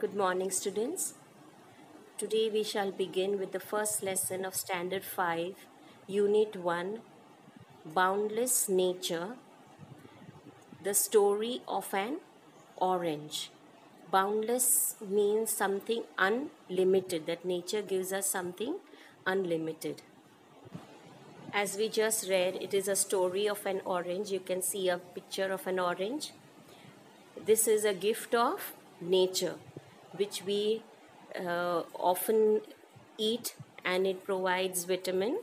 Good morning, students. Today we shall begin with the first lesson of Standard 5, Unit 1 Boundless Nature. The story of an orange. Boundless means something unlimited, that nature gives us something unlimited. As we just read, it is a story of an orange. You can see a picture of an orange. This is a gift of nature, which we uh, often eat and it provides vitamin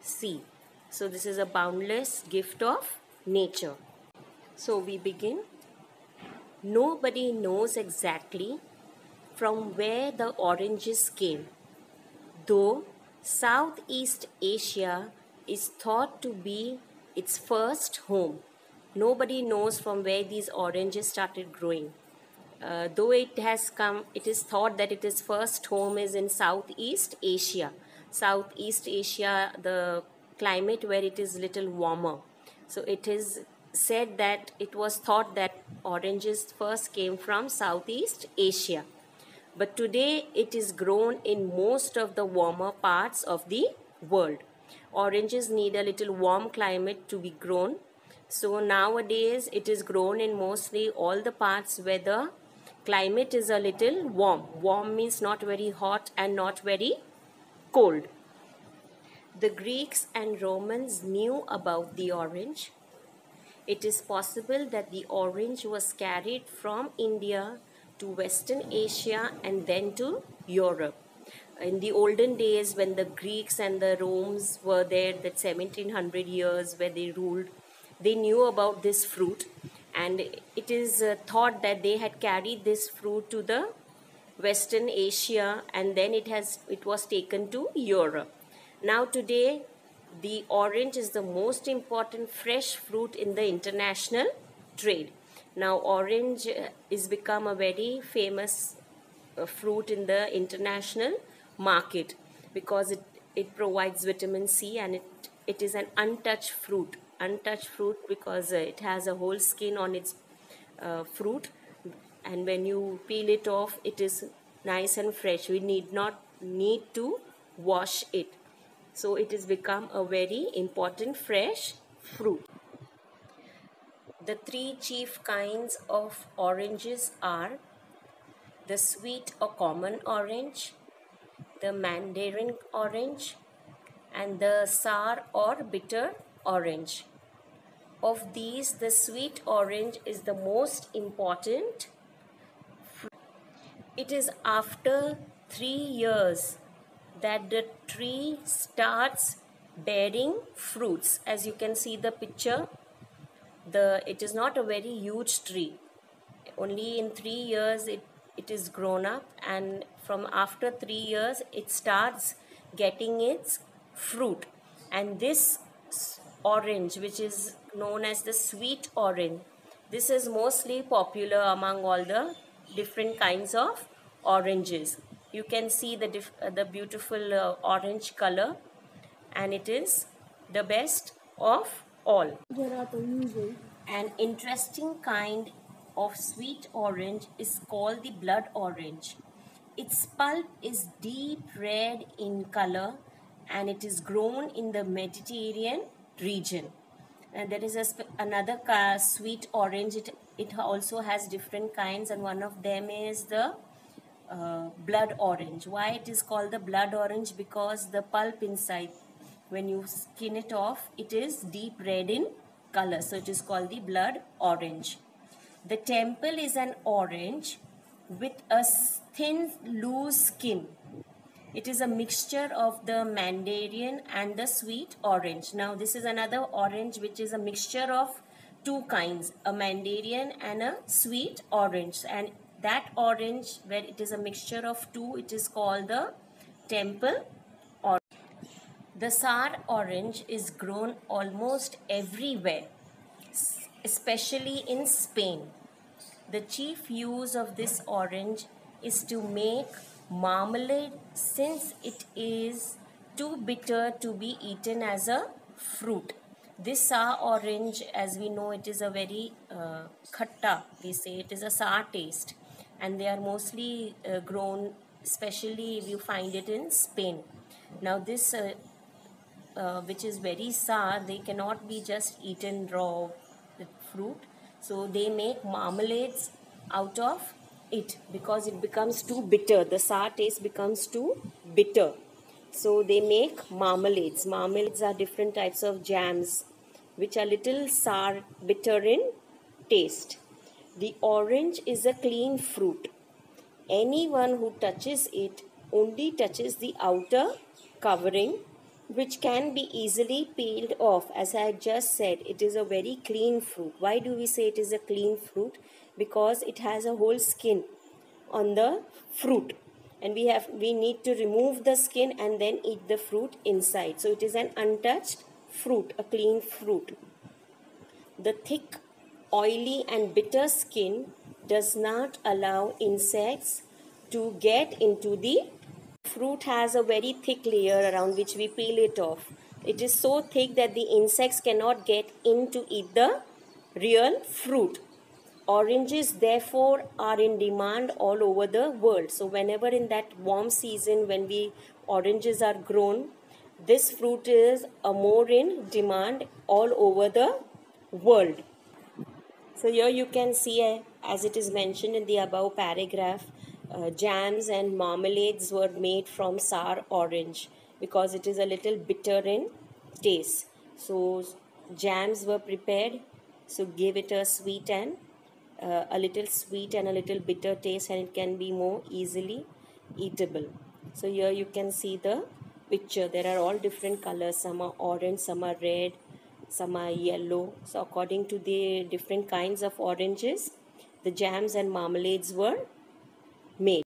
C. So, this is a boundless gift of nature. So, we begin. Nobody knows exactly from where the oranges came, though Southeast Asia is thought to be its first home. Nobody knows from where these oranges started growing. Uh, though it has come, it is thought that it is first home is in Southeast Asia. Southeast Asia, the climate where it is little warmer. So it is said that it was thought that oranges first came from Southeast Asia. But today it is grown in most of the warmer parts of the world oranges need a little warm climate to be grown so nowadays it is grown in mostly all the parts where the climate is a little warm. Warm means not very hot and not very cold. The greeks and romans knew about the orange. It is possible that the orange was carried from india to western asia and then to europe. In the olden days when the greeks and the romans were there that 1700 years where they ruled they knew about this fruit and it is uh, thought that they had carried this fruit to the western asia and then it has it was taken to europe now today the orange is the most important fresh fruit in the international trade now orange uh, is become a very famous uh, fruit in the international market because it, it provides vitamin C and it, it is an untouched fruit. Untouched fruit because uh, it has a whole skin on its uh, fruit and when you peel it off it is nice and fresh. We need not need to wash it. So it has become a very important fresh fruit. The three chief kinds of oranges are the sweet or common orange, the mandarin orange and the sour or bitter orange. Of these, the sweet orange is the most important. It is after three years that the tree starts bearing fruits. As you can see the picture, the it is not a very huge tree. Only in three years it it is grown up and from after 3 years it starts getting its fruit and this orange which is known as the sweet orange. This is mostly popular among all the different kinds of oranges. You can see the uh, the beautiful uh, orange color and it is the best of all. An interesting kind of sweet orange is called the blood orange. Its pulp is deep red in color and it is grown in the Mediterranean region. And there is a another sweet orange. It, it also has different kinds and one of them is the uh, blood orange. Why it is called the blood orange? Because the pulp inside, when you skin it off, it is deep red in color. So it is called the blood orange. The temple is an orange with a thin loose skin. It is a mixture of the mandarin and the sweet orange. Now this is another orange which is a mixture of two kinds, a mandarin and a sweet orange. And that orange where it is a mixture of two, it is called the temple orange. The sour orange is grown almost everywhere especially in Spain. The chief use of this orange is to make marmalade since it is too bitter to be eaten as a fruit. This sour orange, as we know, it is a very uh, khatta, we say it is a sour taste. and they are mostly uh, grown especially if you find it in Spain. Now this uh, uh, which is very sour they cannot be just eaten raw with fruit so they make marmalades out of it because it becomes too bitter. The sour taste becomes too bitter. So they make marmalades. Marmalades are different types of jams which are little sour bitter in taste. The orange is a clean fruit. Anyone who touches it only touches the outer covering which can be easily peeled off. As i just said it is a very clean fruit. Why do we say it is a clean fruit? Because it has a whole skin on the fruit. And we have we need to remove the skin and then eat the fruit inside. So it is an untouched fruit a clean fruit. The thick oily and bitter skin does not allow insects to get into the fruit has a very thick layer around which we peel it off it is so thick that the insects cannot get in to eat the real fruit Oranges, therefore, are in demand all over the world. So, whenever in that warm season when we oranges are grown, this fruit is a more in demand all over the world. So, here you can see, uh, as it is mentioned in the above paragraph, uh, jams and marmalades were made from sour orange because it is a little bitter in taste. So, jams were prepared, so give it a sweet and uh, a little sweet and a little bitter taste and it can be more easily eatable. So here you can see the picture. There are all different colors. Some are orange some are red some are yellow. So according to the different kinds of oranges the jams and marmalades were made